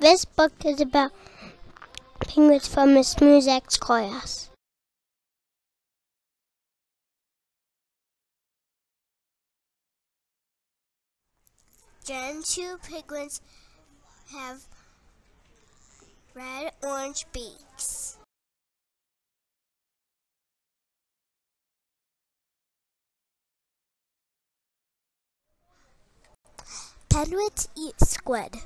This book is about penguins from Miss Muszak's class. Gentoo penguins have red orange beaks. Penguins eat squid.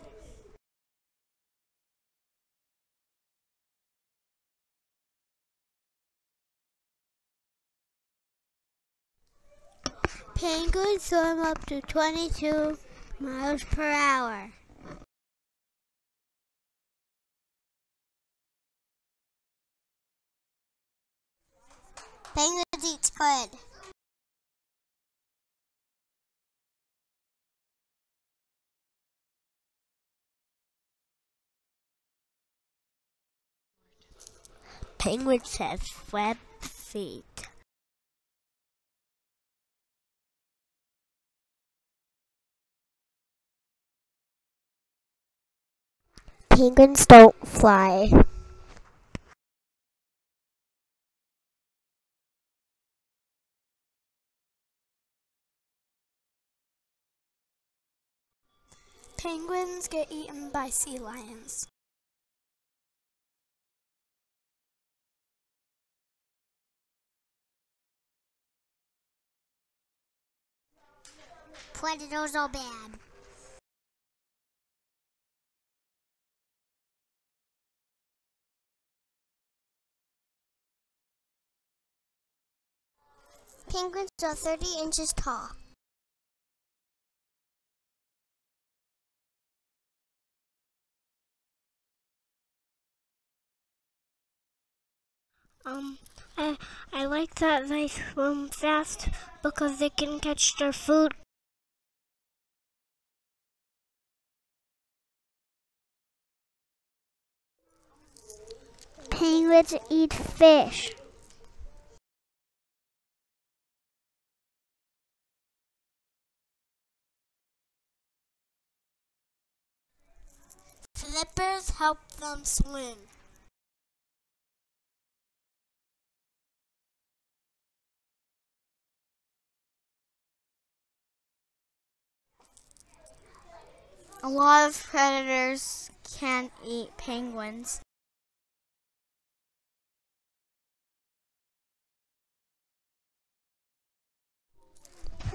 Penguins swim up to 22 miles per hour. Penguins eat squid. Penguins have web feet. Penguins don't fly. Penguins get eaten by sea lions. Predators are bad. Penguins are 30 inches tall. Um, I, I like that they swim fast because they can catch their food. Penguins eat fish. Flippers help them swim. A lot of predators can't eat penguins.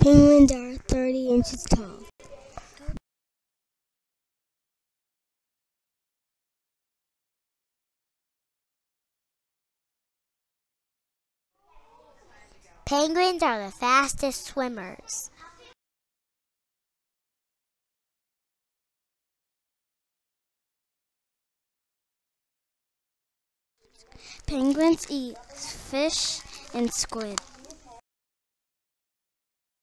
Penguins are 30 inches tall. Penguins are the fastest swimmers. Penguins eat fish and squid.